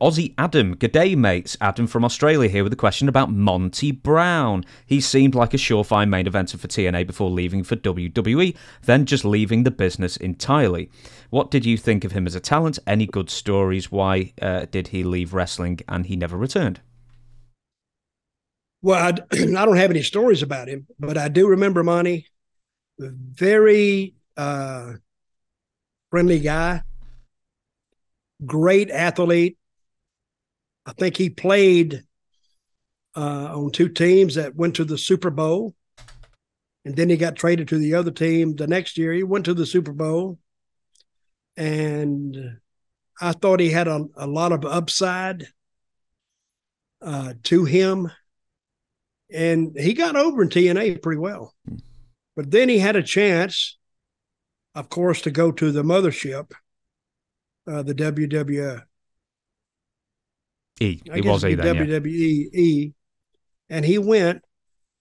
Aussie Adam, good day, mates. Adam from Australia here with a question about Monty Brown. He seemed like a surefire main eventer for TNA before leaving for WWE, then just leaving the business entirely. What did you think of him as a talent? Any good stories? Why uh, did he leave wrestling and he never returned? Well, I, I, don't have any stories about him, but I do remember Monty, very uh, friendly guy, great athlete, I think he played uh, on two teams that went to the Super Bowl. And then he got traded to the other team the next year. He went to the Super Bowl. And I thought he had a, a lot of upside uh, to him. And he got over in TNA pretty well. But then he had a chance, of course, to go to the mothership, uh, the WWF E. It was E then, WWE yeah. E, and he went,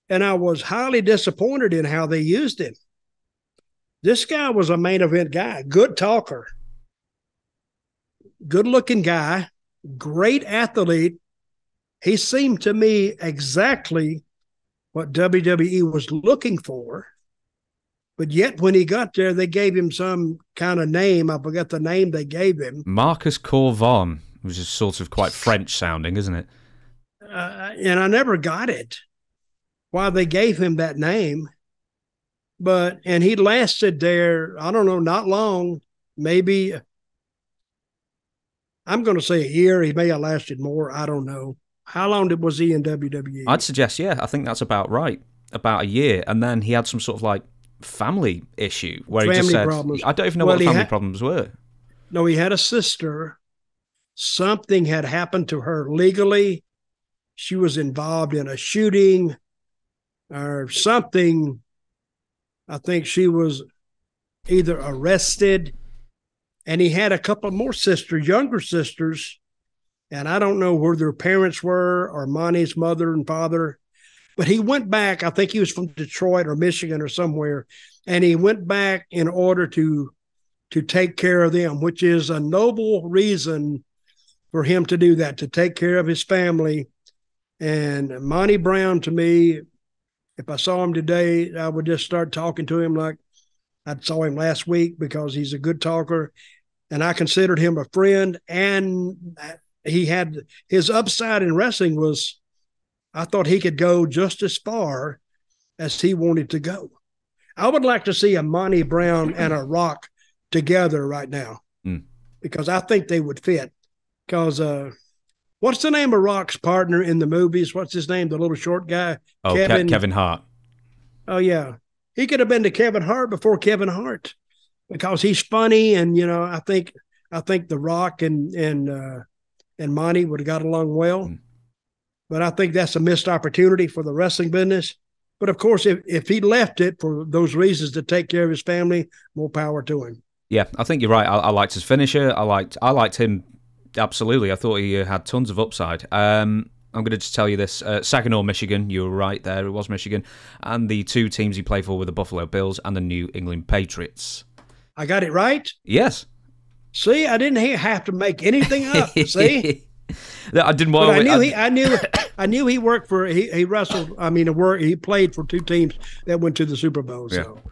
and I was highly disappointed in how they used him. This guy was a main event guy, good talker, good looking guy, great athlete. He seemed to me exactly what WWE was looking for. But yet, when he got there, they gave him some kind of name. I forgot the name they gave him. Marcus Cor Von which is sort of quite French sounding, isn't it? Uh, and I never got it why they gave him that name. But, and he lasted there, I don't know, not long, maybe, I'm going to say a year. He may have lasted more. I don't know. How long did, was he in WWE? I'd suggest, yeah, I think that's about right. About a year. And then he had some sort of like family issue where family he just said, problems. I don't even know well, what the family had, problems were. No, he had a sister something had happened to her legally. She was involved in a shooting or something. I think she was either arrested, and he had a couple more sisters, younger sisters, and I don't know where their parents were or Monty's mother and father. But he went back. I think he was from Detroit or Michigan or somewhere, and he went back in order to to take care of them, which is a noble reason for him to do that, to take care of his family. And Monty Brown, to me, if I saw him today, I would just start talking to him like I saw him last week because he's a good talker. And I considered him a friend. And he had his upside in wrestling was I thought he could go just as far as he wanted to go. I would like to see a Monty Brown and a Rock together right now mm. because I think they would fit. Because uh, what's the name of Rock's partner in the movies? What's his name? The little short guy. Oh, Kevin. Ke- Kevin Hart. Oh yeah, he could have been to Kevin Hart before Kevin Hart because he's funny, and you know I think I think The Rock and and uh, and Monty would have got along well. Mm. But I think that's a missed opportunity for the wrestling business. But of course, if, if he left it for those reasons to take care of his family, more power to him. Yeah, I think you're right. I, I liked his finisher. I liked I liked him absolutely. I thought he uh, had tons of upside. Um, I'm going to just tell you this: uh, Saginaw, Michigan. You were right there; it was Michigan, and the two teams he played for were the Buffalo Bills and the New England Patriots. I got it right. Yes. See, I didn't have to make anything up. See. I didn't want. I knew I, he. I knew. I knew he worked for. He, he wrestled. I mean. He played for two teams that went to the Super Bowl. So. Yeah.